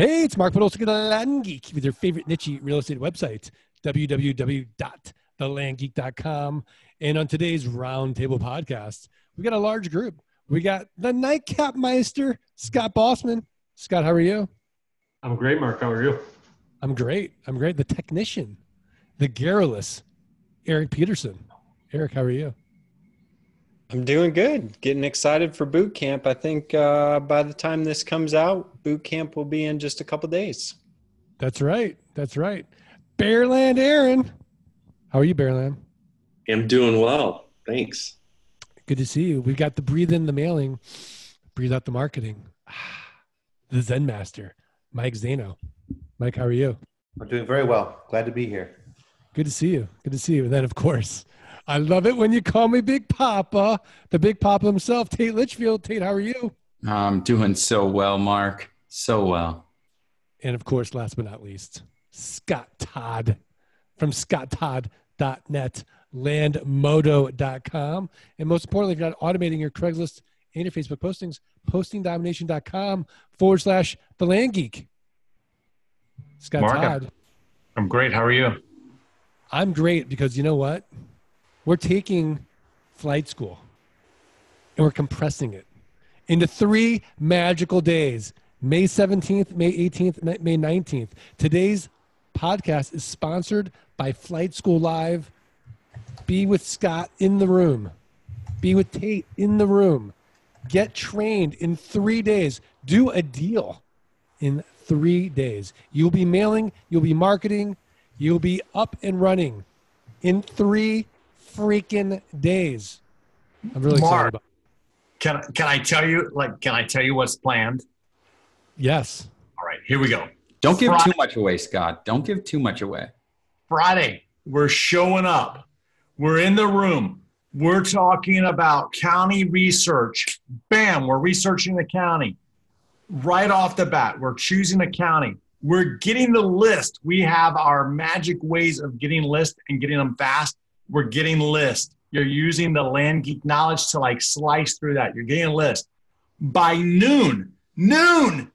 Hey, it's Mark Podolsky, the Land Geek, with your favorite niche real estate website, www.thelandgeek.com. And on today's Roundtable podcast, we got a large group. We got the Nightcap Meister, Scott Bossman. Scott, how are you? I'm great, Mark. How are you? I'm great. I'm great. The technician, the garrulous, Eric Peterson. Eric, how are you? I'm doing good. Getting excited for boot camp. I think uh, by the time this comes out, boot camp will be in just a couple days. That's right. That's right. Bearland Aaron. How are you, Bearland? I'm doing well. Thanks. Good to see you. We got the breathe in the mailing, breathe out the marketing. The Zen Master, Mike Zano. Mike, how are you? I'm doing very well. Glad to be here. Good to see you. Good to see you. And then, of course, I love it when you call me Big Papa, the Big Papa himself, Tate Litchfield. Tate, how are you? I'm doing so well, Mark. So well. And of course, last but not least, Scott Todd from scotttodd.net, landmodo.com. And most importantly, if you're not automating your Craigslist and your Facebook postings, postingdomination.com forward slash the land geek. Scott Mark, Todd. I'm great. How are you? I'm great because you know what? We're taking flight school and we're compressing it into three magical days May 17th, May 18th, May 19th. Today's podcast is sponsored by Flight School Live. Be with Scott in the room, be with Tate in the room. Get trained in three days. Do a deal in three days. You'll be mailing, you'll be marketing, you'll be up and running in three freaking days. I'm really excited Mark. about Can can I tell you like can I tell you what's planned? Yes. All right, here we go. Don't give Friday, too much away, Scott. Don't give too much away. Friday, we're showing up. We're in the room. We're talking about county research. Bam, we're researching the county. Right off the bat, we're choosing a county. We're getting the list. We have our magic ways of getting list and getting them fast. We're getting list. You're using the land geek knowledge to like slice through that. You're getting a list. By noon, noon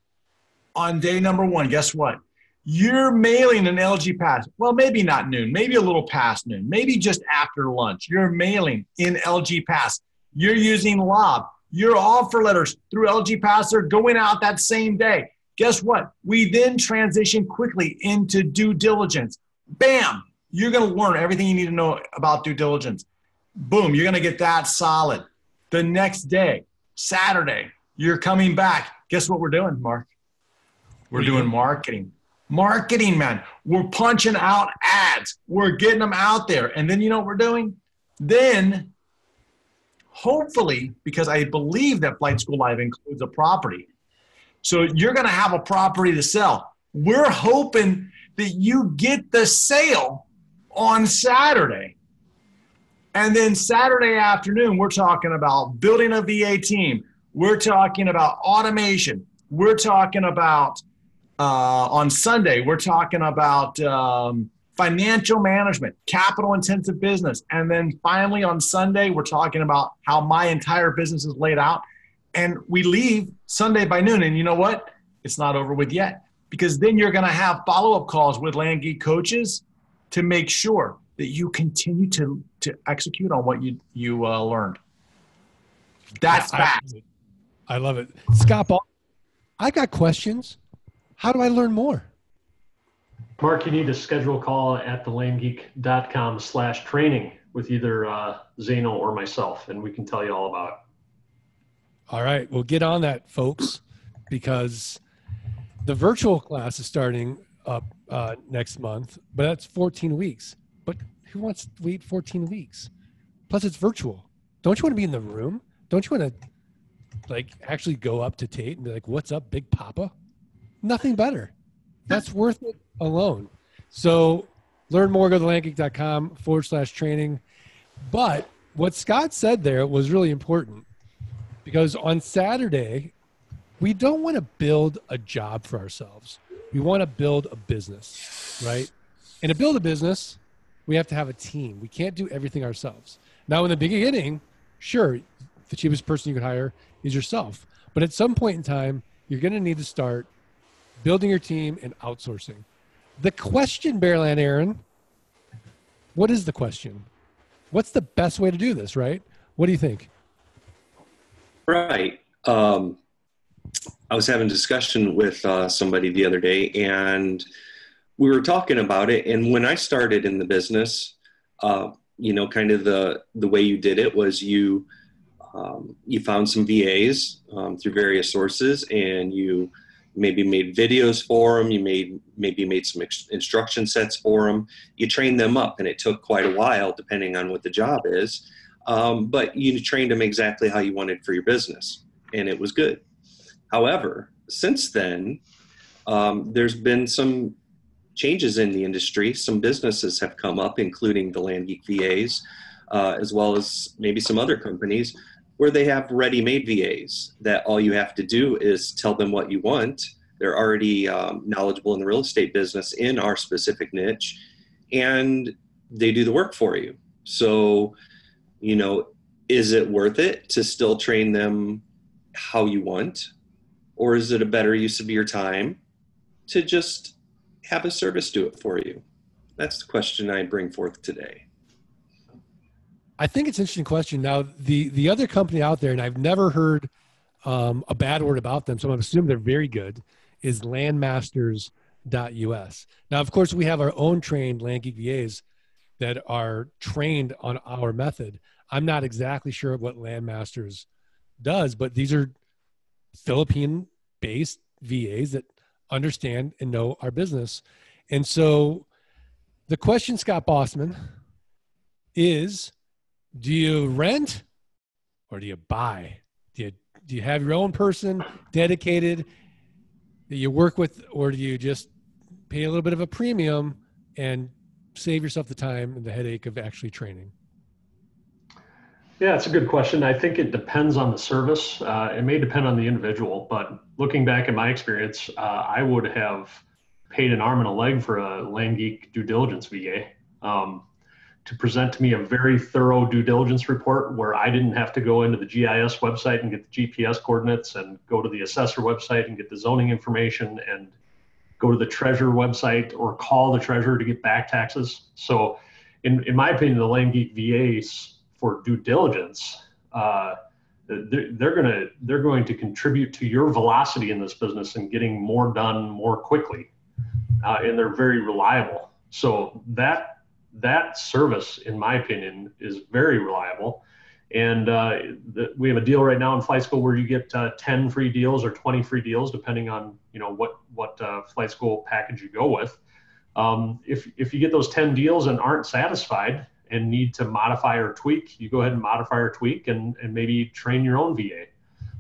on day number one, guess what? You're mailing an LG pass. Well, maybe not noon, maybe a little past noon, maybe just after lunch. You're mailing in LG Pass. You're using Lob. Your offer letters through LG Pass are going out that same day. Guess what? We then transition quickly into due diligence. Bam! You're going to learn everything you need to know about due diligence. Boom, you're going to get that solid. The next day, Saturday, you're coming back. Guess what we're doing, Mark? We're doing marketing. Marketing, man. We're punching out ads. We're getting them out there. And then you know what we're doing? Then, hopefully, because I believe that Flight School Live includes a property. So you're going to have a property to sell. We're hoping that you get the sale on Saturday. And then Saturday afternoon, we're talking about building a VA team. We're talking about automation. We're talking about uh, on Sunday, we're talking about um, financial management, capital intensive business. And then finally on Sunday, we're talking about how my entire business is laid out. And we leave Sunday by noon. And you know what? It's not over with yet because then you're going to have follow up calls with Land Geek coaches to make sure that you continue to, to execute on what you, you uh, learned. That's I- fast. I love it. Scott Ball, I got questions. How do I learn more? Mark, you need to schedule a call at thelandgeek.com slash training with either uh, Zano or myself, and we can tell you all about it. All right, well, get on that, folks, because the virtual class is starting up uh, next month, but that's 14 weeks. But who wants to wait 14 weeks? Plus, it's virtual. Don't you want to be in the room? Don't you want to like actually go up to Tate and be like, "What's up, Big Papa?" Nothing better. That's worth it alone. So, learn more. Go to landgeek.com forward slash training. But what Scott said there was really important because on Saturday, we don't want to build a job for ourselves. We want to build a business, right? And to build a business, we have to have a team. We can't do everything ourselves. Now, in the beginning, sure, the cheapest person you could hire is yourself. But at some point in time, you're going to need to start building your team, and outsourcing. The question, Bearland Aaron, what is the question? What's the best way to do this, right? What do you think? Right. Um, I was having a discussion with uh, somebody the other day, and we were talking about it. And when I started in the business, uh, you know, kind of the the way you did it was you um, you found some VAs um, through various sources, and you maybe made videos for them. You made maybe made some instruction sets for them. You trained them up, and it took quite a while, depending on what the job is. Um, but you trained them exactly how you wanted for your business, and it was good. However, since then, um, there's been some changes in the industry. Some businesses have come up, including the Land Geek VAs, uh, as well as maybe some other companies, where they have ready made VAs that all you have to do is tell them what you want. They're already um, knowledgeable in the real estate business in our specific niche, and they do the work for you. So, you know, is it worth it to still train them how you want? Or is it a better use of your time to just have a service do it for you? That's the question I bring forth today. I think it's an interesting question. Now, the the other company out there, and I've never heard um, a bad word about them, so I'm assuming they're very good. Is Landmasters.us. Now, of course, we have our own trained Land Geek VAs that are trained on our method. I'm not exactly sure what Landmasters does, but these are Philippine-based VAs that understand and know our business. And so, the question, Scott Bossman, is do you rent or do you buy? Do you do you have your own person dedicated that you work with, or do you just pay a little bit of a premium and save yourself the time and the headache of actually training? Yeah, it's a good question. I think it depends on the service. Uh, it may depend on the individual, but looking back at my experience, uh, I would have paid an arm and a leg for a Land Geek due diligence VA. Um, to present to me a very thorough due diligence report where I didn't have to go into the GIS website and get the GPS coordinates and go to the assessor website and get the zoning information and go to the treasurer website or call the treasurer to get back taxes. So, in, in my opinion, the Land Geek VAs for due diligence, uh, they're, they're gonna they're going to contribute to your velocity in this business and getting more done more quickly, uh, and they're very reliable. So that that service, in my opinion, is very reliable. And uh, the, we have a deal right now in flight school where you get uh, 10 free deals or 20 free deals, depending on you know what what uh, flight school package you go with. Um, if if you get those 10 deals and aren't satisfied and need to modify or tweak, you go ahead and modify or tweak and, and maybe train your own VA.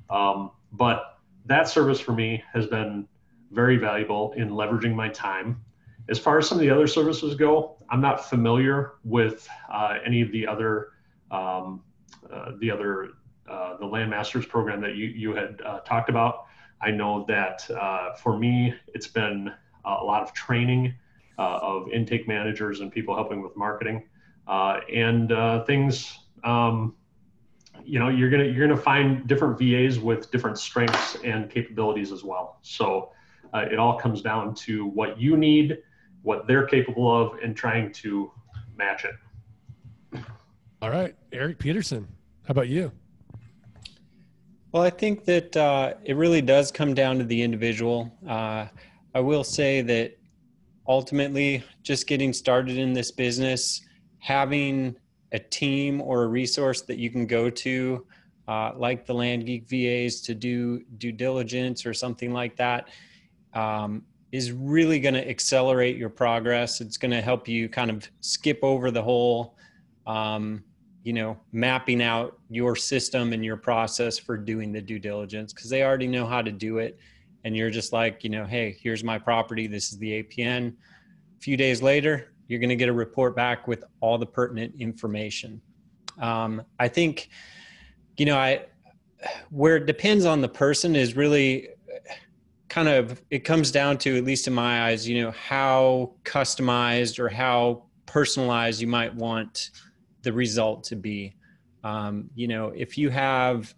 Um, but that service for me has been very valuable in leveraging my time as far as some of the other services go, I'm not familiar with uh, any of the other um, uh, the other uh, the Land Masters program that you you had uh, talked about. I know that uh, for me, it's been a lot of training uh, of intake managers and people helping with marketing and things. Um, you know, you're gonna you're gonna find different VAs with different strengths and capabilities as well. So it all comes down to what you need what they're capable of and trying to match it. All right, Eric Peterson, how about you? Well, I think that uh, it really does come down to the individual. Uh, I will say that ultimately, just getting started in this business, having a team or a resource that you can go to, uh, like the Land Geek VAs, to do due diligence or something like that, um, is really going to accelerate your progress. It's going to help you kind of skip over the whole, um, you know, mapping out your system and your process for doing the due diligence because they already know how to do it. And you're just like, you know, hey, here's my property. This is the APN. A few days later, you're going to get a report back with all the pertinent information. Um, I think, you know, I where it depends on the person is really kind of it comes down to at least in my eyes you know how customized or how personalized you might want the result to be um, you know if you have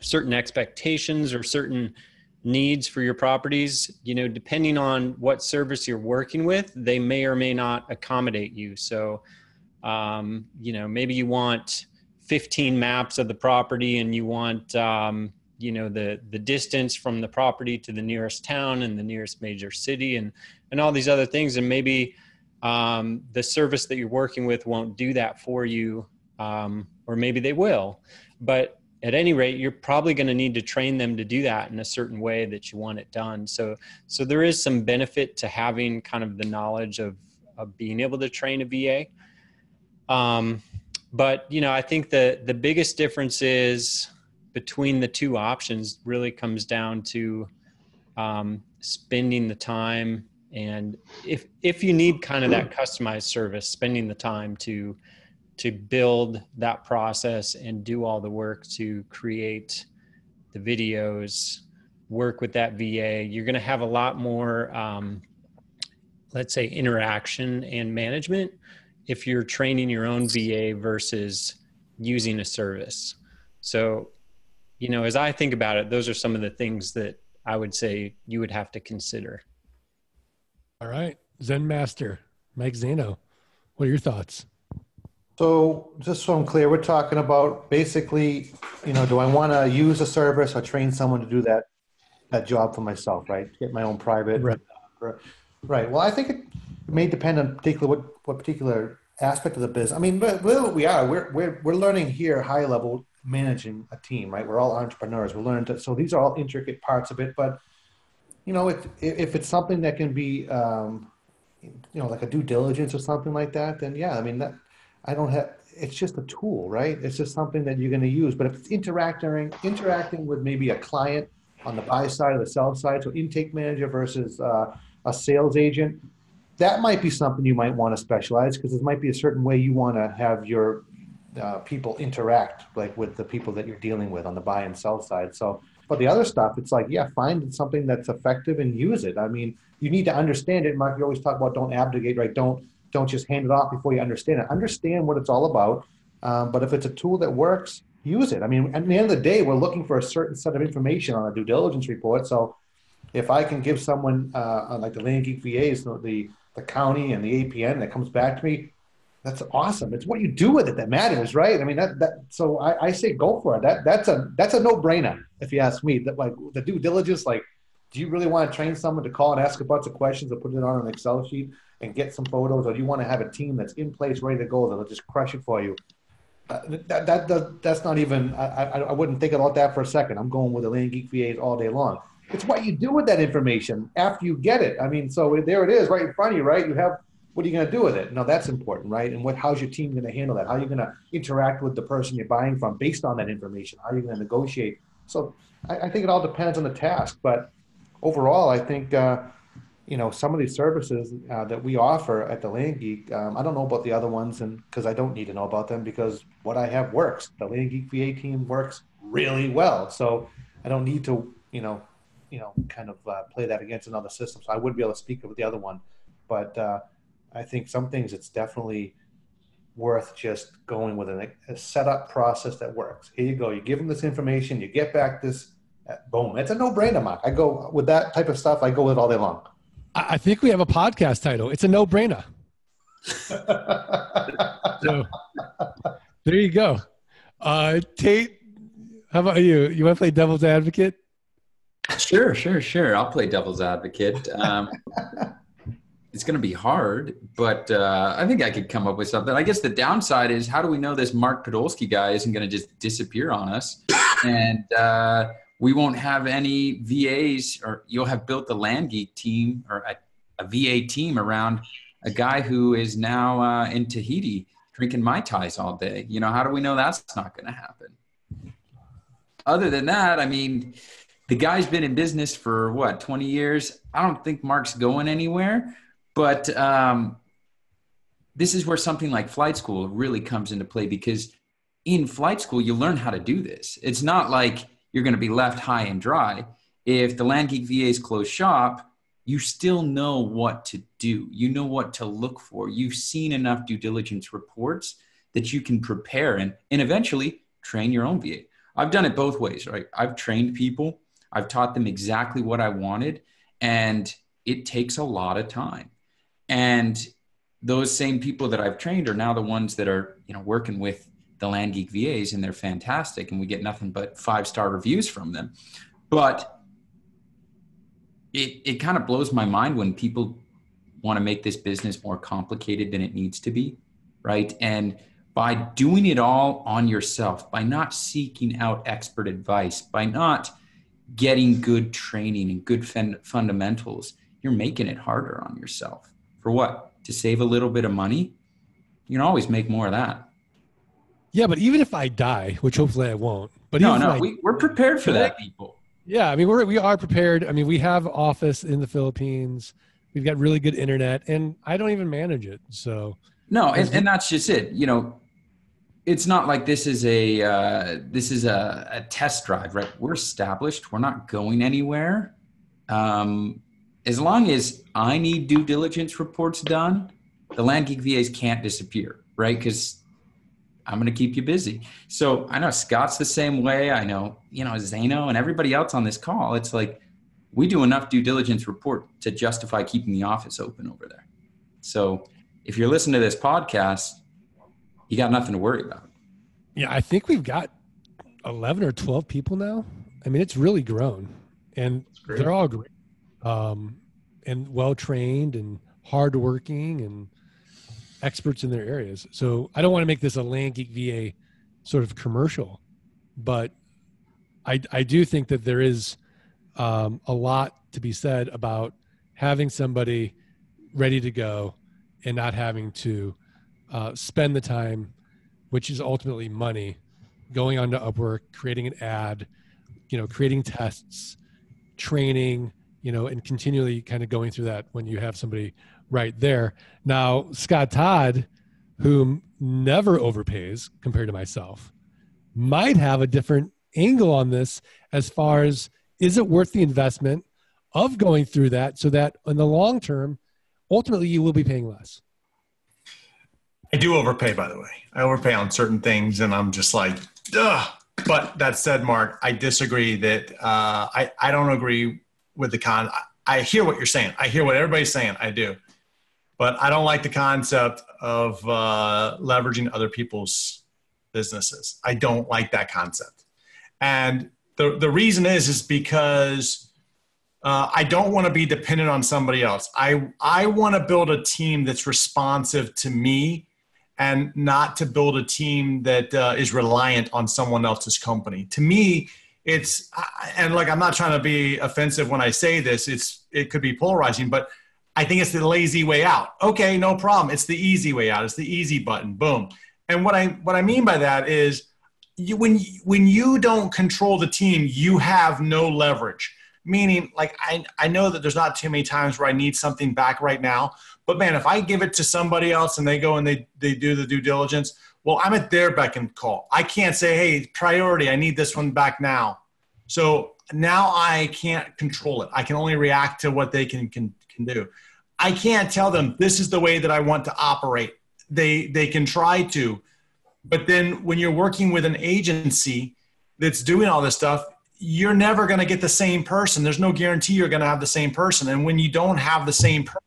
certain expectations or certain needs for your properties, you know, depending on what service you're working with, they may or may not accommodate you. So, um, you know, maybe you want 15 maps of the property and you want, um, you know, the, the distance from the property to the nearest town and the nearest major city and, and all these other things. And maybe um, the service that you're working with won't do that for you, um, or maybe they will. But at any rate, you're probably going to need to train them to do that in a certain way that you want it done. So, so there is some benefit to having kind of the knowledge of, of being able to train a VA. Um, but you know, I think the the biggest difference is between the two options really comes down to um, spending the time and if if you need kind of that customized service, spending the time to to build that process and do all the work to create the videos, work with that VA, you're going to have a lot more, um, let's say, interaction and management if you're training your own VA versus using a service. So, you know, as I think about it, those are some of the things that I would say you would have to consider. All right. Zen Master, Mike Zano, what are your thoughts? So just so I'm clear, we're talking about basically, you know, do I want to use a service or train someone to do that, that job for myself, right? Get my own private. Right. Right. Well, I think it may depend on particular what, what particular aspect of the business. I mean, but we are, we're, we're, we're learning here high level managing a team, right? We're all entrepreneurs. We're learning to, so these are all intricate parts of it, but you know, if, if it's something that can be, um, you know, like a due diligence or something like that, then yeah, I mean, that, I don't have, it's just a tool, right? It's just something that you're going to use. But if it's interacting, interacting with maybe a client on the buy side or the sell side, so intake manager versus uh, a sales agent, that might be something you might want to specialize because it might be a certain way you want to have your uh, people interact, like with the people that you're dealing with on the buy and sell side. So, but the other stuff, it's like, yeah, find something that's effective and use it. I mean, you need to understand it. Mark, you always talk about don't abdicate, right? Don't don't just hand it off before you understand it. Understand what it's all about. Um, but if it's a tool that works, use it. I mean, at the end of the day, we're looking for a certain set of information on a due diligence report. So if I can give someone uh, like the Land Geek VAs, the, the county and the APN that comes back to me, that's awesome. It's what you do with it that matters, right? I mean, that, that so I, I say go for it. That that's a that's a no brainer if you ask me. That like the due diligence, like, do you really want to train someone to call and ask a bunch of questions or put it on an Excel sheet? and get some photos, or do you want to have a team that's in place, ready to go, that'll just crush it for you? Uh, that, that, that, that's not even, I, I, I wouldn't think about that for a second. I'm going with the Land Geek VAs all day long. It's what you do with that information after you get it. I mean, so there it is right in front of you, right? You have, what are you going to do with it? Now that's important, right? And what, how's your team going to handle that? How are you going to interact with the person you're buying from based on that information? How are you going to negotiate? So I, I think it all depends on the task, but overall, I think, uh, you know, some of these services uh, that we offer at the Land Geek, um, I don't know about the other ones, and because I don't need to know about them because what I have works. The Land Geek VA team works really well, so I don't need to, you know, you know, kind of uh, play that against another system. So I wouldn't be able to speak with the other one, but uh, I think some things it's definitely worth just going with a, a setup process that works. Here you go. You give them this information. You get back this. Uh, boom. It's a no-brainer, Mark. I go with that type of stuff. I go with it all day long. I think we have a podcast title. It's a no brainer. so there you go. Uh, Tate, how about you? You want to play devil's advocate? Sure, sure, sure. I'll play devil's advocate. Um, it's going to be hard, but uh, I think I could come up with something. I guess the downside is how do we know this Mark Podolsky guy isn't going to just disappear on us? And uh, we won't have any VAs, or you'll have built the Land Geek team or a, a VA team around a guy who is now uh, in Tahiti drinking mai tais all day. You know, how do we know that's not going to happen? Other than that, I mean, the guy's been in business for what 20 years. I don't think Mark's going anywhere, but um, this is where something like flight school really comes into play because in flight school you learn how to do this. It's not like you're going to be left high and dry. If the Land Geek VA's closed shop, you still know what to do. You know what to look for. You've seen enough due diligence reports that you can prepare and, and eventually train your own VA. I've done it both ways, right? I've trained people. I've taught them exactly what I wanted, and it takes a lot of time. And those same people that I've trained are now the ones that are, you know, working with the Land Geek VAs, and they're fantastic, and we get nothing but five star reviews from them. But it it kind of blows my mind when people want to make this business more complicated than it needs to be, right? And by doing it all on yourself, by not seeking out expert advice, by not getting good training and good fun- fundamentals, you're making it harder on yourself. For what? To save a little bit of money? You can always make more of that. Yeah, but even if I die, which hopefully I won't, but no, no, I- we, we're prepared for that, people. Yeah, I mean we're we are prepared. I mean we have office in the Philippines. We've got really good internet, and I don't even manage it. So No, and, and that's just it. You know, it's not like this is a uh, this is a, a test drive, right? We're established. We're not going anywhere. Um, as long as I need due diligence reports done, the Land Geek VAs can't disappear, right? Because I'm going to keep you busy. So I know Scott's the same way. I know you know Zeno and everybody else on this call. It's like we do enough due diligence report to justify keeping the office open over there. So if you're listening to this podcast, you got nothing to worry about. yeah, I think we've got eleven or twelve people now. I mean it's really grown, and they're all great, um, and well trained and hardworking and experts in their areas. So I don't want to make this a Land Geek VA sort of commercial, but I I do think that there is um, a lot to be said about having somebody ready to go and not having to uh, spend the time, which is ultimately money, going onto Upwork, creating an ad, you know, creating tests, training, you know, and continually kind of going through that when you have somebody right there. Now, Scott Todd, whom never overpays compared to myself, might have a different angle on this as far as is it worth the investment of going through that so that in the long term, ultimately you will be paying less. I do overpay, by the way. I overpay on certain things, and I'm just like, ugh. But that said, Mark, I disagree that uh, I I don't agree with the con. I, I hear what you're saying. I hear what everybody's saying. I do, but I don't like the concept of uh, leveraging other people's businesses. I don't like that concept, and the the reason is is because uh, I don't want to be dependent on somebody else. I I want to build a team that's responsive to me, and not to build a team that uh, is reliant on someone else's company. To me, it's and like I'm not trying to be offensive when I say this. It's it could be polarizing, but I think it's the lazy way out. Okay, no problem. It's the easy way out. It's the easy button. Boom. And what I what I mean by that is you, when when you don't control the team, you have no leverage. Meaning, like I I know that there's not too many times where I need something back right now. But man, if I give it to somebody else and they go and they they do the due diligence, well, I'm at their beck and call. I can't say, hey, priority, I need this one back now. So now I can't control it. I can only react to what they can can, can do. I can't tell them this is the way that I want to operate. They they can try to, but then when you're working with an agency that's doing all this stuff, you're never going to get the same person. There's no guarantee you're going to have the same person. And when you don't have the same person,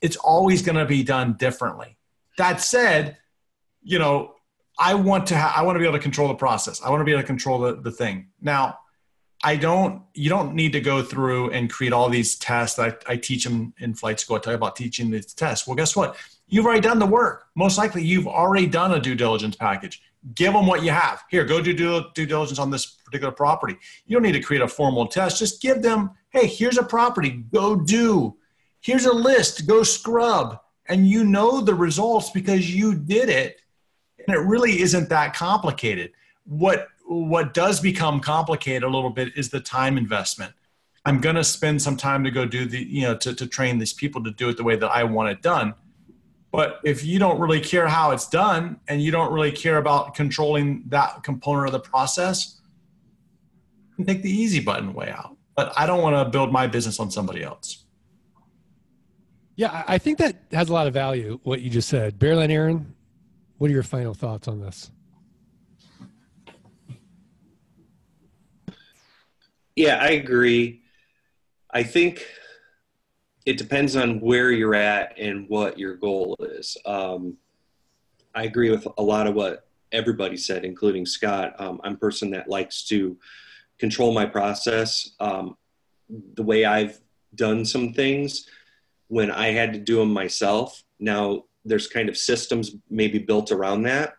it's always going to be done differently. That said, you know, I want to ha- I want to be able to control the process. I want to be able to control the, the thing. Now, I don't you don't need to go through and create all these tests. I, I teach them in flight school. I talk about teaching these tests. Well, guess what? You've already done the work. Most likely you've already done a due diligence package. Give them what you have. Here, go do due, due diligence on this particular property. You don't need to create a formal test. Just give them, hey, here's a property. Go do. Here's a list. Go scrub. And you know the results because you did it and it really isn't that complicated. What what does become complicated a little bit is the time investment. I'm going to spend some time to go do the you know to, to train these people to do it the way that I want it done. But if you don't really care how it's done and you don't really care about controlling that component of the process, take the easy button way out. But I don't want to build my business on somebody else. Yeah, I think that has a lot of value. What you just said, Bearline Aaron. What are your final thoughts on this? Yeah, I agree. I think it depends on where you're at and what your goal is. Um, I agree with a lot of what everybody said, including Scott. Um, I'm a person that likes to control my process. Um, the way I've done some things when I had to do them myself. Now there's kind of systems maybe built around that.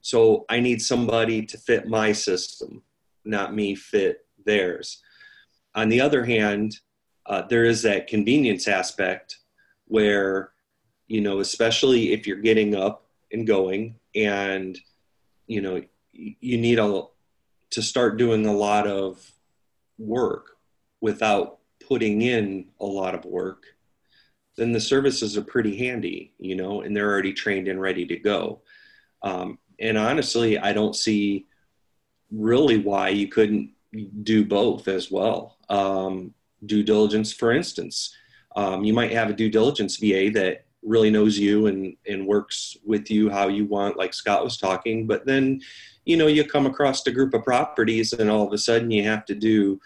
So I need somebody to fit my system, not me fit theirs. On the other hand, uh, there is that convenience aspect where, you know, especially if you're getting up and going and, you know, you need a, to start doing a lot of work without putting in a lot of work, then the services are pretty handy, you know, and they're already trained and ready to go. Um, and honestly, I don't see really why you couldn't do both as well. Um, due diligence, for instance, um, you might have a due diligence VA that really knows you and, and works with you how you want, like Scott was talking, but then, you know, you come across a group of properties and all of a sudden you have to do,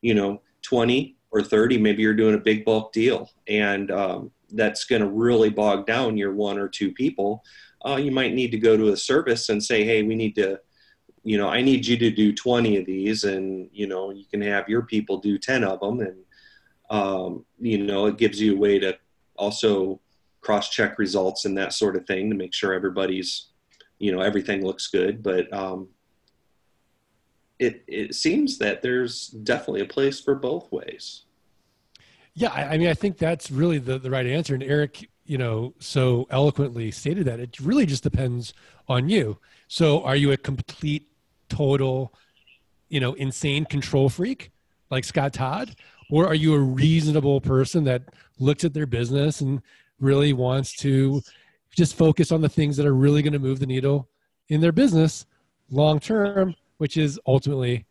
you know, 20 or 30, maybe you're doing a big bulk deal and um, that's going to really bog down your one or two people. Uh, you might need to go to a service and say, hey, we need to, you know, I need you to do 20 of these and, you know, you can have your people do 10 of them. And, um, you know, it gives you a way to also cross check results and that sort of thing to make sure everybody's, you know, everything looks good. But, um, it, it seems that there's definitely a place for both ways. Yeah, I, I mean, I think that's really the, the right answer. And Eric, you know, so eloquently stated that it really just depends on you. So, are you a complete, total, you know, insane control freak like Scott Todd, or are you a reasonable person that looks at their business and really wants to just focus on the things that are really going to move the needle in their business long term which is ultimately,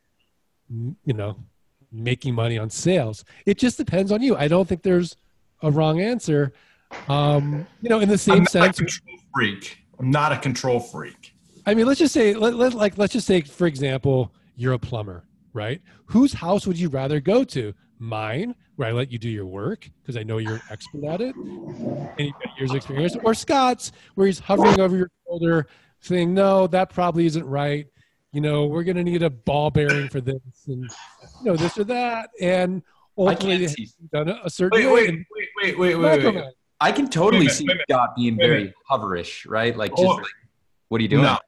you know, making money on sales. It just depends on you. I don't think there's a wrong answer. Um, you know, in the same I'm sense, freak. I'm not a control freak. I mean, let's just say, let, let, like, let's just say, for example, you're a plumber, right? Whose house would you rather go to? Mine, where I let you do your work because I know you're an expert at it, and you've got years of experience, or Scott's, where he's hovering over your shoulder, saying, "No, that probably isn't right." you know, we're going to need a ball bearing for this and, you know, this or that. And ultimately, done a certain wait, wait, wait, wait, wait, wait, wait, wait. I can totally see Scott being very hoverish, right? Like, just oh, like, what are you doing? No.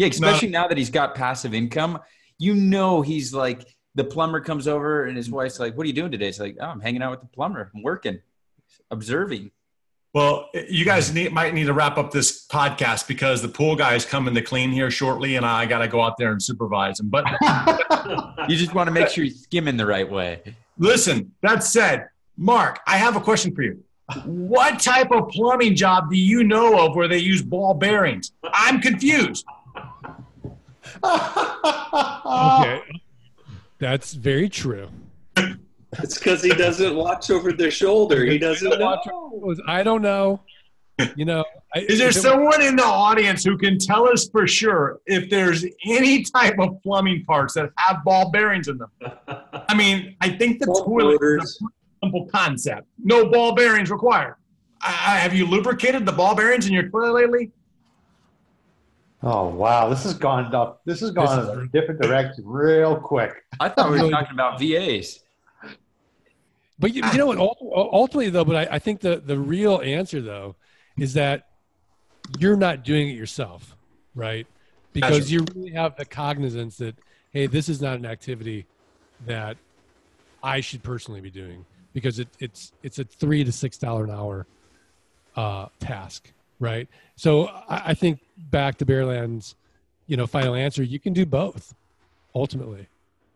Yeah, especially no. now that he's got passive income. You know, he's like, the plumber comes over and his wife's like, What are you doing today? It's like, Oh, I'm hanging out with the plumber. I'm working, observing. Well, you guys need, might need to wrap up this podcast because the pool guy is coming to clean here shortly, and I got to go out there and supervise him. But you just want to make sure you're skimming the right way. Listen, that said, Mark, I have a question for you. What type of plumbing job do you know of where they use ball bearings? I'm confused. Okay, that's very true. It's because he doesn't watch over their shoulder. He doesn't know. I don't know. You know, I, is there someone in the audience who can tell us for sure if there's any type of plumbing parts that have ball bearings in them? I mean, I think the ball toilet is a simple concept. No ball bearings required. Uh, have you lubricated the ball bearings in your toilet lately? Oh wow, this has gone up. This has gone this in a different direction real quick. I thought we were talking about VAs. But you, you know what? Ultimately, though, but I, I think the the real answer though is that you're not doing it yourself, right? Because you really have the cognizance that hey, this is not an activity that I should personally be doing because it, it's it's a three to six dollar an hour uh, task, right? So I, I think back to Bearland's, you know, final answer. You can do both, ultimately,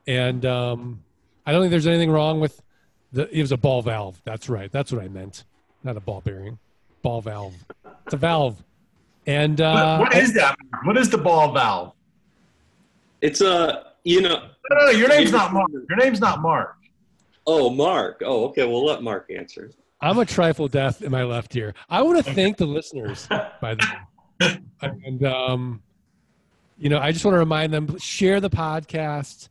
and um, I don't think there's anything wrong with the, it was a ball valve. That's right. That's what I meant. Not a ball bearing. Ball valve. It's a valve. And uh, what, what is that? What is the ball valve? It's a you know. No, no, no your name's not Mark. Your name's not Mark. Oh, Mark. Oh, okay. We'll let Mark answer. I'm a trifle deaf in my left ear. I want to thank the listeners, by the way. And, um, you know, I just want to remind them share the podcast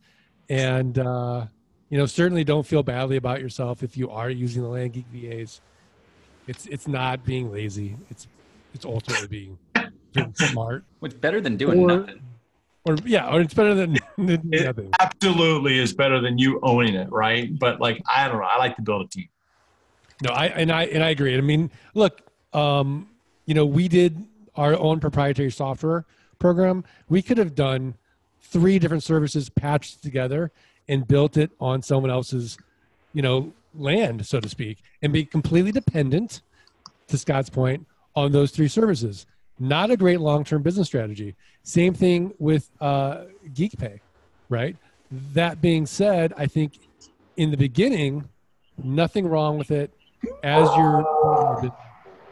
and, uh, you know, certainly don't feel badly about yourself if you are using the Land Geek VAs. It's it's not being lazy. It's it's ultimately being, being smart. What's better than doing Or- nothing? Or yeah, or it's better than, than It- nothing. Absolutely is better than you owning it, right? But like, I don't know. I like to build a team. No, I and I and I agree. I mean, look, um, you know, we did our own proprietary software program. We could have done three different services patched together and built it on someone else's, you know, land, so to speak, and be completely dependent, to Scott's point, on those three services. Not a great long-term business strategy. Same thing with uh, GeekPay, right? That being said, I think in the beginning, nothing wrong with it as you're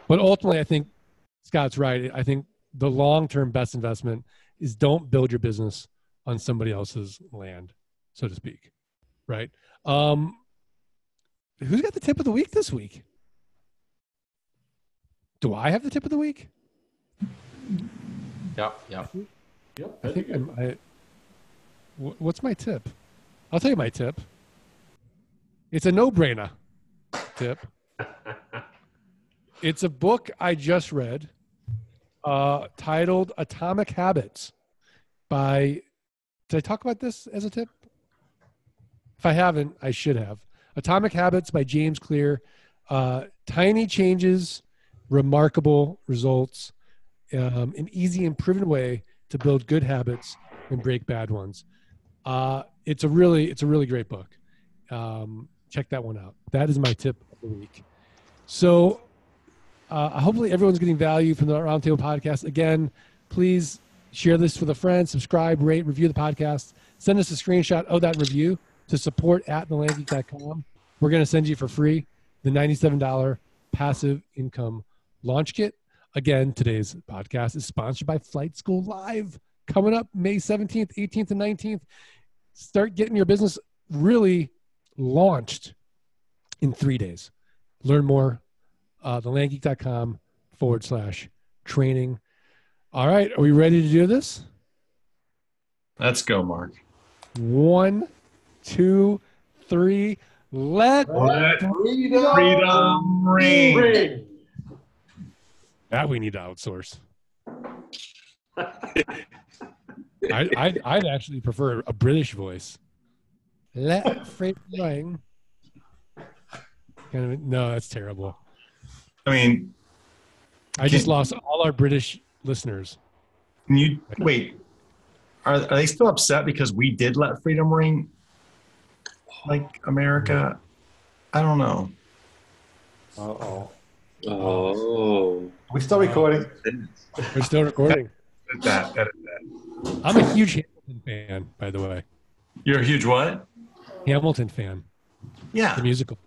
but ultimately i think scott's right. I think the long-term best investment is don't build your business on somebody else's land so to speak right? Um who's got the tip of the week this week? Do i have the tip of the week? Yep, yep. Yep. i think I'm, i what's my tip? I'll tell you my tip. It's a no-brainer tip It's a book I just read uh, titled Atomic Habits by. Did I talk about this as a tip? If I haven't, I should have. Atomic Habits by James Clear. Uh, tiny changes, remarkable results, um, an easy and proven way to build good habits and break bad ones. Uh, it's a really, it's a really great book. Um, check that one out. That is my tip of the week. So uh, hopefully everyone's getting value from the Roundtable podcast. Again, please share this with a friend, subscribe, rate, review the podcast. Send us a screenshot of that review to support at thelandgeek.com. We're going to send you for free the $97 passive income launch kit. Again, today's podcast is sponsored by Flight School Live coming up May 17th, 18th, and 19th. Start getting your business really launched in three days. Learn more uh, thelandgeek.com forward slash training. All right, are we ready to do this? Let's go, Mark. One, two, three. Let Let Freedom. freedom ring. Ring. that we need to outsource. I, I'd, I'd actually prefer a British voice. Let freedom ring. Kind of, no, that's terrible. I mean, I just lost all our British listeners. can you wait? Are, are they still upset because we did let freedom ring? Like America? I don't know. Uh-oh. Oh. we still recording? We're still recording. Edit that. Edit that. I'm a huge Hamilton fan, by the way. You're a huge what? Hamilton fan, Yeah. the musical.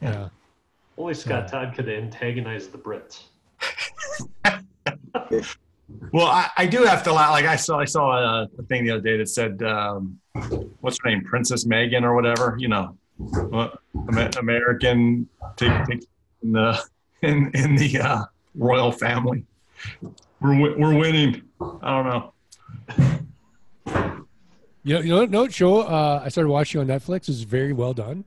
Yeah. Yeah. Only Scott Todd could antagonize the Brits. Well, I, I do have to laugh. Like I saw, I saw a, a thing the other day that said, um, "What's her name? Princess Meghan or whatever." You know, American take, take in the in in the uh, royal family. We're we're winning. I don't know. You know, you know, no show uh, I started watching on Netflix is very well done.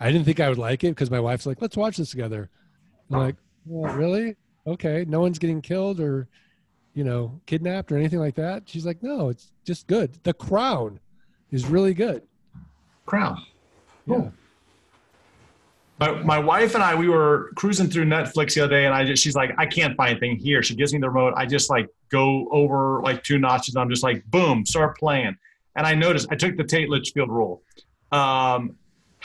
I didn't think I would like it because my wife's like, "Let's watch this together." I'm like, well, "Really? Okay. No one's getting killed or, you know, kidnapped or anything like that." She's like, "No, it's just good. The Crown is really good." Crown. Yeah. My, my wife and I, we were cruising through Netflix the other day, and I just, she's like, I can't find anything here. She gives me the remote. I just like go over like two notches. And I'm just like, boom, start playing. And I noticed I took the Tate Litchfield rule. Um,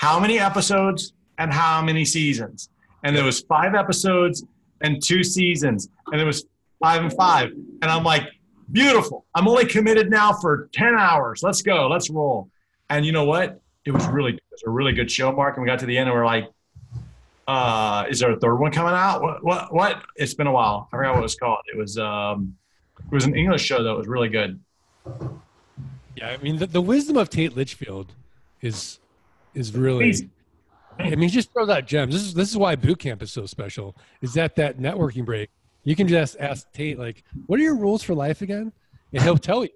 how many episodes and how many seasons? And there was five episodes and two seasons, and it was five and five. And I'm like, beautiful. I'm only committed now for 10 hours. Let's go. Let's roll. And you know what? It was really, it was a really good show, Mark. And we got to the end and we're like, uh, is there a third one coming out? What, what, what? It's been a while. I forgot what it was called. It was, um, it was an English show that was really good. Yeah, I mean, the, the wisdom of Tate Litchfield is is really. I mean, just throw out gems. This is this is why boot camp is so special. Is that that networking break? You can just ask Tate like, "What are your rules for life again?" And he'll tell you.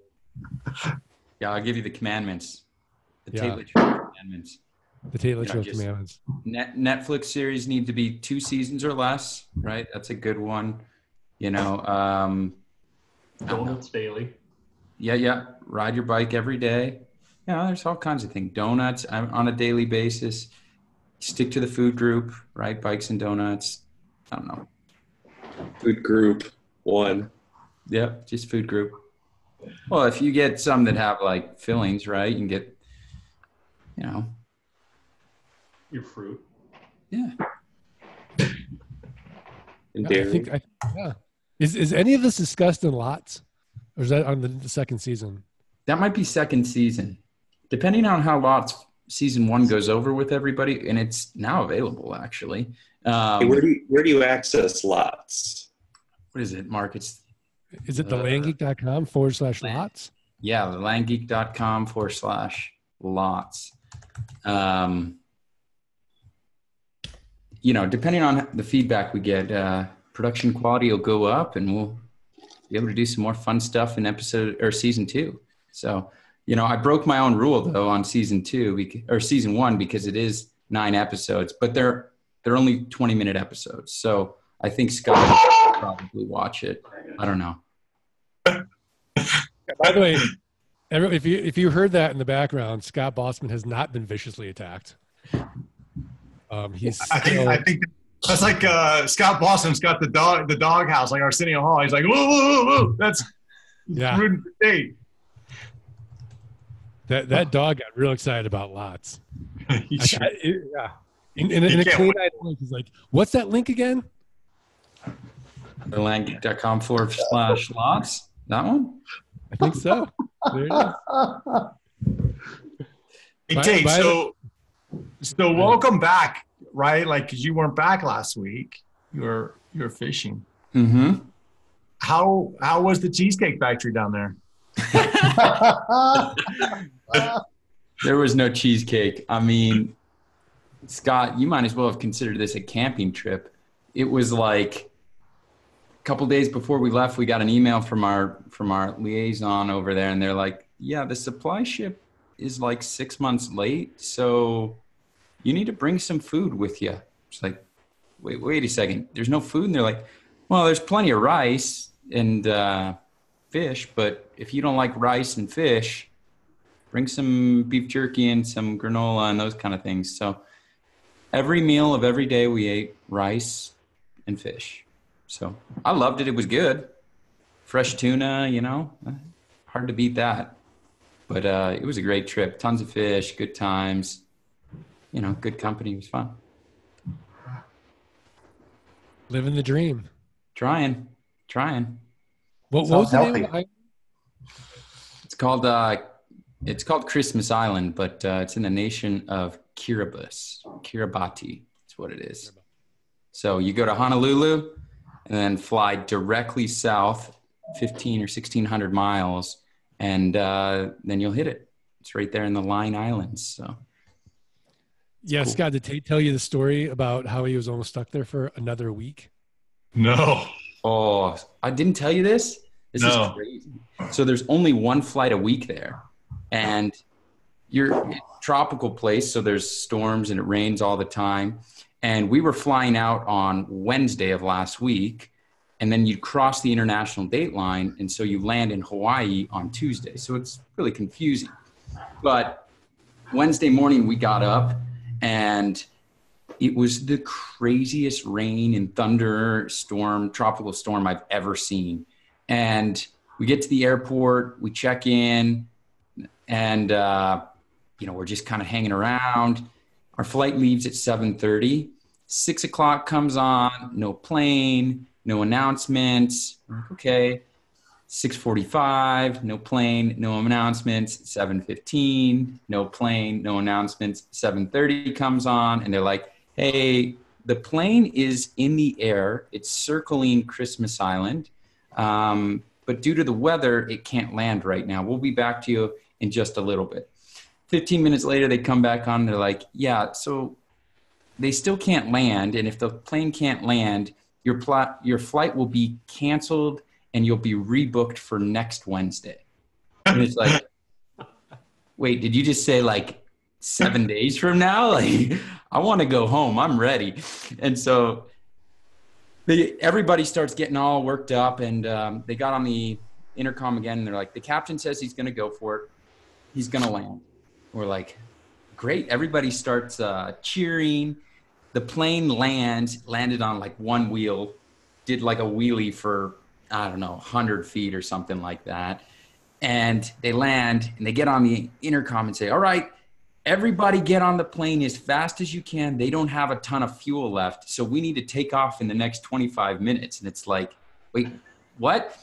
Yeah, I'll give you the commandments. The Yeah. Tate Litchfield commandments. The Taylor You know, Commandments. Net, Netflix series need to be two seasons or less, right? That's a good one. You know, um, I don't know. Donuts daily. yeah, yeah. Ride your bike every day. Yeah, there's all kinds of things. Donuts on a daily basis. Stick to the food group, right? Bikes and donuts. I don't know. Food group one. Yep, just food group. Well, if you get some that have like fillings, right? You can get, you know, Your fruit. yeah. And I dairy. think, I, yeah. Is is any of this discussed in lots, or is that on the, the second season? That might be second season, depending on how lots season one goes over with everybody, and it's now available actually. Um, Hey, where do you, where do you access lots? what is it, Mark? It's Is it the Uh, landgeek.com forward slash lots? yeah, the landgeek.com forward slash lots. Um, you know, depending on the feedback we get, uh, production quality will go up and we'll be able to do some more fun stuff in episode or season two. So, you know, I broke my own rule though on season two or season one because it is nine episodes, but they're they're only 20 minute episodes. So I think Scott will probably watch it. I don't know. By the way, if you if you heard that in the background, Scott Bossman has not been viciously attacked. Um, he's I think still, I think that's like uh, Scott Boston's got the dog the dog house like Arsenio Hall. He's like, whoa, whoa, whoa, whoa. That's Yeah. rude for date. that that dog got real excited about lots. He I- I- it- yeah. In, in, a- in a can't canine voice, he's like, "What's that link again?" The landgeek.com forward slash lots. That one? I think so. There it is. Hey, By- Tate, by the- so so welcome back, right? Like, cause you weren't back last week. You were you were fishing. Mm-hmm. How how was the cheesecake factory down there? There was no cheesecake. I mean, Scott, you might as well have considered this a camping trip. It was like a couple days before we left, we got an email from our from our liaison over there, and they're like, "Yeah, the supply ship is like six months late, so you need to bring some food with you." It's like, wait, wait a second. There's no food, and they're like, "Well, there's plenty of rice and uh, fish, but if you don't like rice and fish." Bring some beef jerky and some granola and those kind of things. So every meal of every day we ate rice and fish. So I loved it. It was good. Fresh tuna, you know, hard to beat that. But uh, it was a great trip. Tons of fish, good times. You know, good company. It was fun. Living the dream. Trying, trying. What, what was the name of the It's called uh, it's called Christmas Island, but uh, it's in the nation of Kiribati. Kiribati, that's what it is. So you go to Honolulu and then fly directly south, fifteen or sixteen hundred miles, and uh, then you'll hit it. It's right there in the Line Islands. So Yeah, Cool. Scott, did Tate tell you the story about how he was almost stuck there for another week? No. Oh, I didn't tell you this. This No. is crazy. So there's only one flight a week there, and you're a tropical place, so there's storms and it rains all the time. And we were flying out on Wednesday of last week, and then you cross the international date line, and so you land in Hawaii on Tuesday. So it's really confusing. But Wednesday morning we got up, and it was the craziest rain and thunder storm, tropical storm I've ever seen. And we get to the airport, we check in, and uh, you know we're just kind of hanging around. Our flight leaves at seven thirty. Six o'clock comes on, no plane, no announcements. Okay. Six forty-five, no plane, no announcements. Seven fifteen, no plane, no announcements. Seven thirty comes on, and they're like, hey, the plane is in the air. It's circling Christmas Island. Um, but due to the weather, it can't land right now. We'll be back to you in just a little bit. 15 minutes later, they come back on. They're like, yeah, so they still can't land. And if the plane can't land, your, pl- your flight will be canceled and you'll be rebooked for next Wednesday. And it's like, wait, did you just say like seven days from now. Like, I want to go home. I'm ready. And so they, everybody starts getting all worked up and um, they got on the intercom again and they're like, the captain says he's going to go for it. He's to land. We're like, great. Everybody starts uh, cheering. The plane lands, landed on like one wheel, did like a wheelie for, I don't know, 100 feet or something like that. And they land and they get on the intercom and say, all right, everybody get on the plane as fast as you can. They don't have a ton of fuel left. So we need to take off in the next 25 minutes. And it's like, wait, what?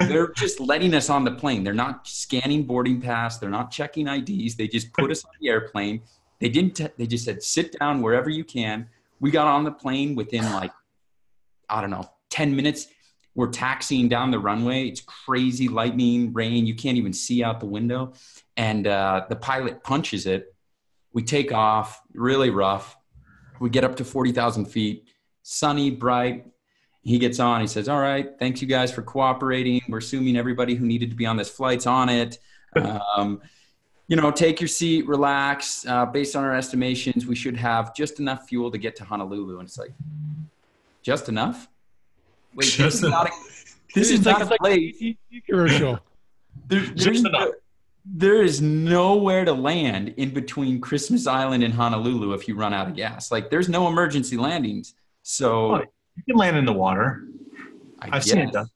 They're just letting us on the plane. They're not scanning boarding pass. They're not checking IDs. They just put us on the airplane. They didn't, t- they just said, sit down wherever you can. We got on the plane within like, I don't know, 10 minutes. We're taxiing down the runway. It's crazy lightning, rain. You can't even see out the window. And uh, the pilot punches it. We take off, really rough. We get up to 40,000 feet, sunny, bright, he gets on. He says, "All right, thanks you guys for cooperating. We're assuming everybody who needed to be on this flight's on it. Um, you know, take your seat, relax. Uh, based on our estimations, we should have just enough fuel to get to Honolulu." And it's like, just enough? Wait, this Just is not a, this is It's not like, a like place. Commercial. There's enough. no, there is nowhere to land in between Christmas Island and Honolulu if you run out of gas. Like, there's no emergency landings. So, You can land in the water. I I've seen it done.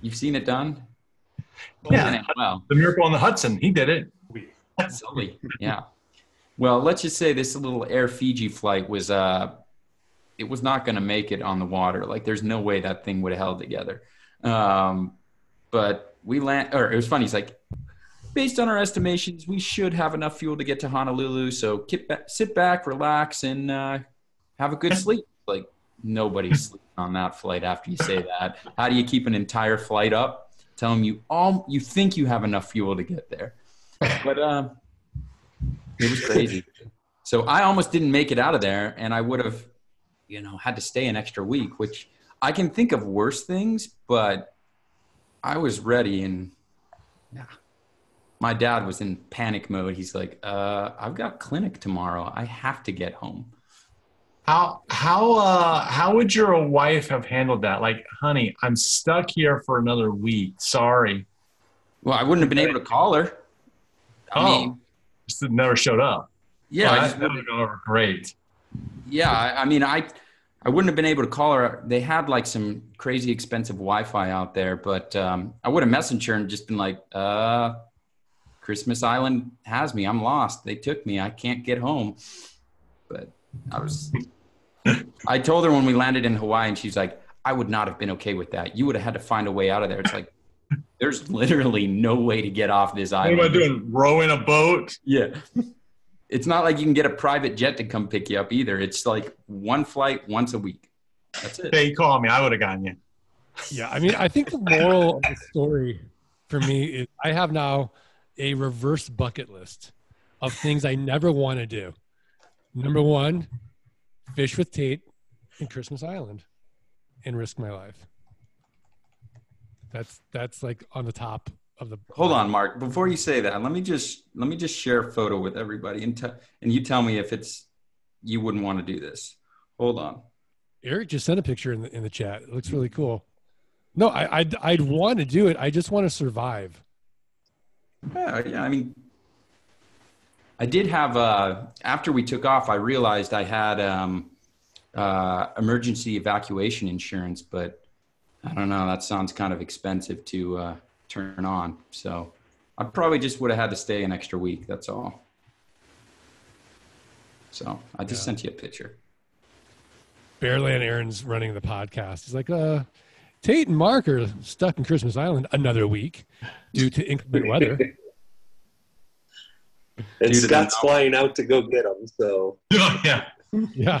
You've seen it done? Yeah. Well, The Miracle on the Hudson. He did it. silly. Yeah. Well, let's just say this little Air Fiji flight was uh it was not going to make it on the water. Like there's no way that thing would have held together. Um but we land or it was funny. It's like based on our estimations, we should have enough fuel to get to Honolulu. So back, sit back, relax, and uh, have a good sleep. Like nobody's sleeping on that flight after you say that. How do you keep an entire flight up? Tell them you all you think you have enough fuel to get there, but um, it was crazy. So I almost didn't make it out of there, and I would have, you know, had to stay an extra week. Which I can think of worse things, but I was ready and. Yeah. My dad was in panic mode. He's like, uh, I've got clinic tomorrow. I have to get home. How how uh how would your wife have handled that? Like, honey, I'm stuck here for another week. Sorry. Well, I wouldn't have been able to call her. I Oh. mean, Just never showed up. yeah, Well, I just that would go over great. yeah. I, I mean, I, I wouldn't have been able to call her. They had like some crazy expensive Wi-Fi out there, but um, I would have messaged her and just been like, uh, Christmas Island has me. I'm lost. They took me. I can't get home. But I was. I told her when we landed in Hawaii, and she's like, "I would not have been okay with that. You would have had to find a way out of there." It's like, there's literally no way to get off this island. What island. am I doing? Rowing a boat? Yeah. It's not like you can get a private jet to come pick you up either. It's like one flight once a week. That's it. Hey, call me. I would have gotten you. Yeah, I mean, I think the moral of the story for me is I have now a reverse bucket list of things I never want to do. Number one, fish with Tate in Christmas Island and risk my life. That's that's like on the top of the. Hold on, Mark. Before you say that, let me just let me just share a photo with everybody and tell and you tell me if it's you wouldn't want to do this. Hold on. Eric just sent a picture in the in the chat. It looks really cool. No, I I'd, I'd want to do it. I just want to survive. Yeah, yeah. I mean, I did have uh, after we took off. I realized I had um, uh, emergency evacuation insurance, but I don't know. That sounds kind of expensive to uh, turn on. So I probably just would have had to stay an extra week. That's all. So I just Yeah. sent you a picture. Bearland Aaron's running the podcast. He's like, uh, Tate and Mark are stuck in Christmas Island another week due to inclement weather. And Due to the Scott's flying out to go get them. So yeah. Yeah.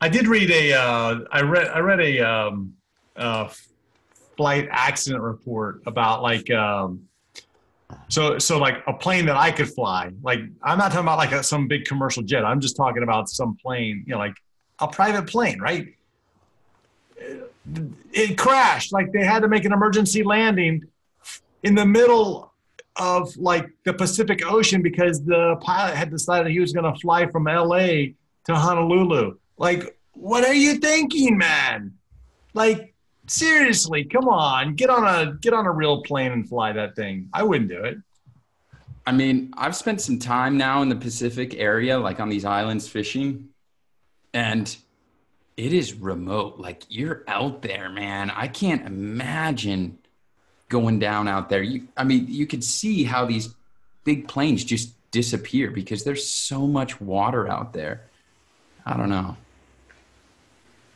I did read a. Uh, I read. I read a um, uh, flight accident report about like. Um, so so like a plane that I could fly. Like I'm not talking about like a, some big commercial jet. I'm just talking about some plane. You know, like a private plane, right? It crashed. Like they had to make an emergency landing in the middle of like the Pacific Ocean because the pilot had decided he was going to fly from LA to Honolulu. Like, what are you thinking, man? Like, seriously, come on, get on a get on a real plane and fly that thing. I wouldn't do it. I mean, I've spent some time now in the Pacific area, like on these islands fishing, and it is remote. Like you're out there, man. I can't imagine going down out there. You, I mean, you could see how these big planes just disappear because there's so much water out there. I don't know.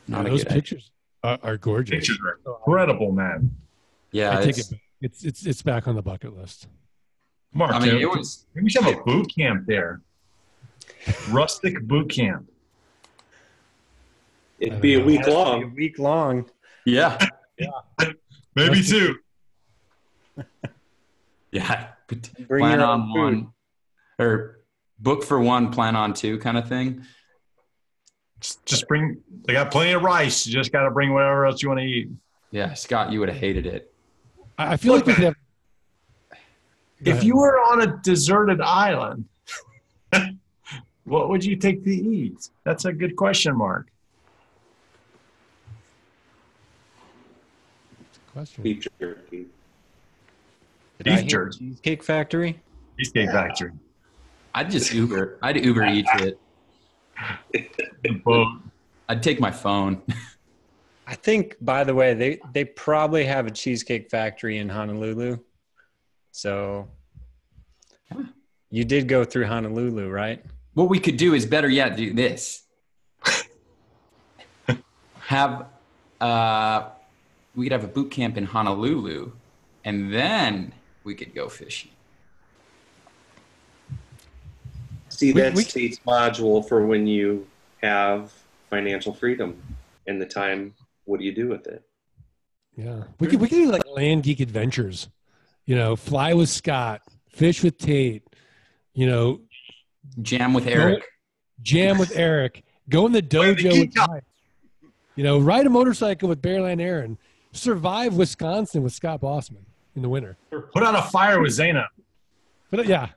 Yeah, Not a those pictures are, are gorgeous. Pictures are incredible, man. Yeah, I take it's, it back. It's it's it's back on the bucket list. Mark, I mean, dude, it was maybe we should have a boot camp there. Rustic boot camp. It'd be a week Has to be long. A week long. yeah, Maybe Rustic- two. yeah. But Bring plan on food. one or book for one, plan on two kind of thing. Just- Just bring. They got plenty of rice. You just got to bring whatever else you want to eat. Yeah, Scott, you would have hated it. I, I feel Look, like we could have. If you were on a deserted island, what would you take to eat? That's a good question, Mark. question. Beef jerky. Did I Beef hear jerky. Cheesecake Factory. Cheesecake Factory. I'd just Uber. I'd Uber Eats it. The. I'd take my phone. I think, by the way, they they probably have a Cheesecake Factory in Honolulu. So you did go through Honolulu, right? What we could do is better yet, do this. have uh we could have a boot camp in Honolulu and then we could go fishing. See, We- that's we- Tate's module for when you have financial freedom and the time. What do you do with it? Yeah, we could we could do like land geek adventures. You know, fly with Scott, fish with Tate. You know, Jam with Eric. jam with Eric, go in the Play the dojo with. Mike. You know, ride a motorcycle with Bearland Aaron. Survive Wisconsin with Scott Bossman in the winter. Put on a fire with Zana. But yeah,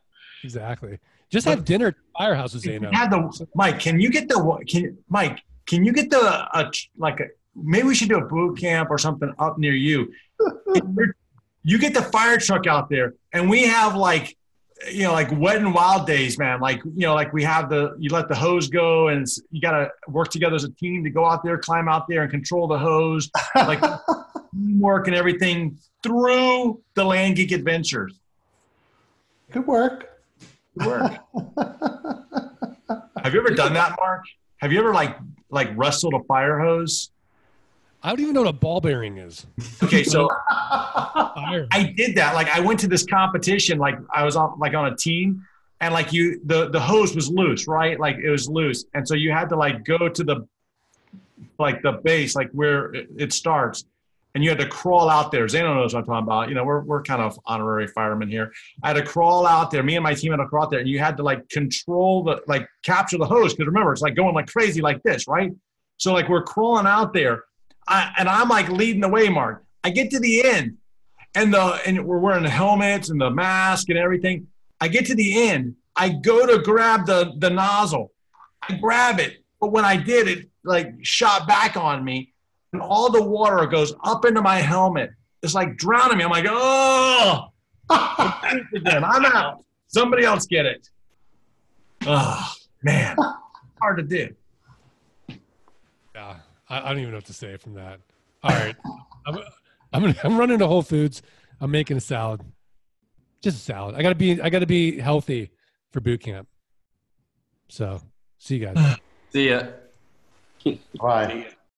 exactly. Just have dinner at the firehouse with. Had the Mike? Can you get the can Mike? Can you get the a, like a maybe we should do a boot camp or something up near you. you get the fire truck out there, and we have like you know like wet and wild days, man. Like you know like we have the you let the hose go, and you got to work together as a team to go out there, climb out there, and control the hose, like teamwork and everything through the Land Geek Adventures. Good work. Good work. Have you ever done that, Mark? Have you ever like like wrestled a fire hose? I don't even know what a ball bearing is. Okay, so I did that. Like I went to this competition, like I was on like on a team, and like you the the hose was loose, right? Like it was loose, and so you had to like go to the like the base, like where it, it starts, and you had to crawl out there. Zano knows what I'm talking about. You know, we're we're kind of honorary firemen here. I had to crawl out there. Me and my team had to crawl out there, and you had to like control the like capture the hose because remember it's like going like crazy like this, right? So like we're crawling out there, I, and I'm like leading the way, Mark. I get to the end, and the and we're wearing the helmets and the mask and everything. I get to the end. I go to grab the the nozzle. I grab it, but when I did, it like shot back on me, and all the water goes up into my helmet. It's like drowning me. I'm like, oh. I'm out. Somebody else get it. Oh man, hard to do. Yeah, I, I don't even know what to say from that. All right, I'm, I'm, I'm running to Whole Foods. I'm making a salad, just a salad. I gotta be I gotta be healthy for boot camp. So see you guys. See ya. Why?